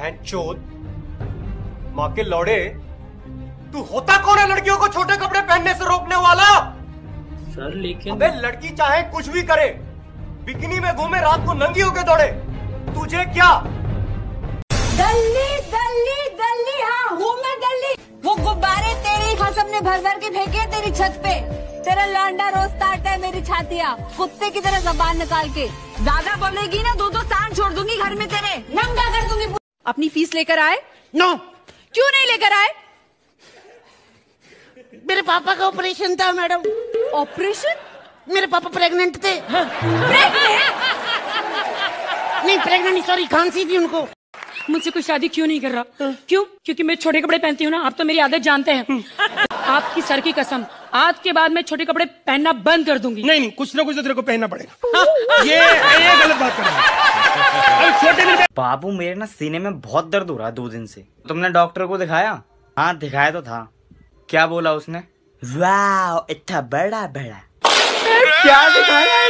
बहन चोद माँ के लौड़े तू होता कौन है लड़कियों को छोटे कपड़े पहनने से रोकने वाला? सर लेकिन अबे लड़की चाहे कुछ भी करे बिकनी में घूमे रात को नंगी होके दौड़े तुझे क्या? दल्ली दल्ली दल्ली हाँ हूँ मैं दल्ली वो गुब्बारे तेरे कसम ने भर भर के फेंके तेरी छत पे। तेरा लौंडा रोज काटता है मेरी छातिया कुत्ते की तरह जबान निकाल के। ज़्यादा बोलेगी ना दो दो सांड छोड़ दूँगी घर में तेरे। नंगा अपनी फ़ीस लेकर आए? No no. क्यों नहीं लेकर आए? मेरे पापा का ऑपरेशन था मैडम ऑपरेशन मेरे पापा प्रेग्नेंट थे। नहीं प्रेग्नेंट सॉरी खांसी थी उनको। मुझसे कोई शादी क्यों नहीं कर रहा? क्यों? क्योंकि मैं छोटे कपड़े पहनती हूँ ना आप तो मेरी आदत जानते हैं। आपकी सर की कसम आज के बाद मैं छोटे कपड़े पहनना बंद कर दूँगी। नहीं नहीं कुछ ना कुछ तो तेरे को पहनना पड़ेगा। ये ये गलत बात कर रहा है। बाबू मेरे ना सीने में बहुत दर्द हो रहा है दो दिन से। तुमने डॉक्टर को दिखाया? हाँ दिखाया तो था। क्या बोला उसने? वाह इतना बड़ा बड़ा क्या दिखाया